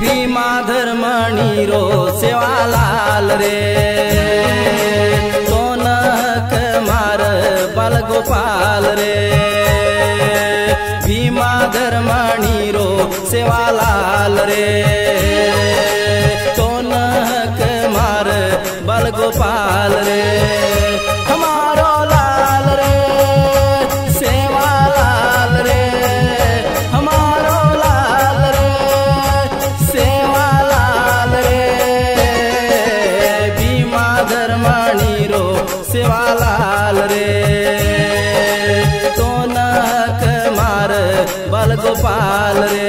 भीमा धर्मणी रो सेवालाल रे। सोनक मार बाल गोपाल रे। भीमा धर्मणी रो सेवा लाल रे। सेवालाल रे। सोनक मार बल गोपाल रे।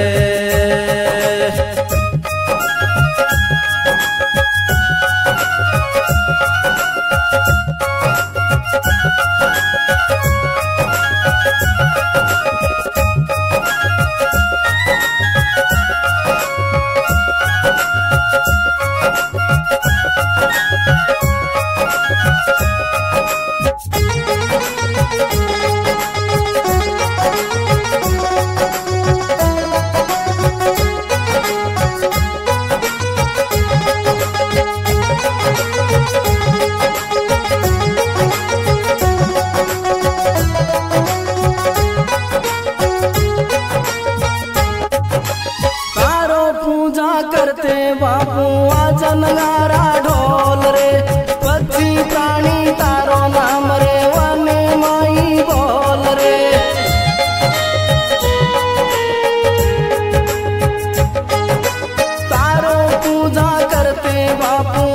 करते बापू वज़न नगारा ढोल रे। पक्षी प्राणी तारो नाम रे, वने माई बोल रे। तारो पूजा करते बापू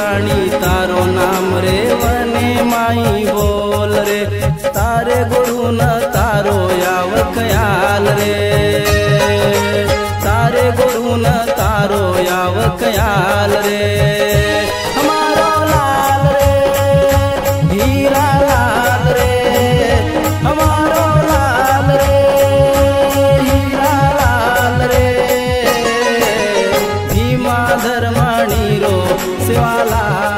प्राणी तारो नाम रे वने माई बोल रे. तारे गुरु न तारो याव खयाल रे. तारे गुरु न तारो याव खयाल रे. धर्माणी रो से वाला।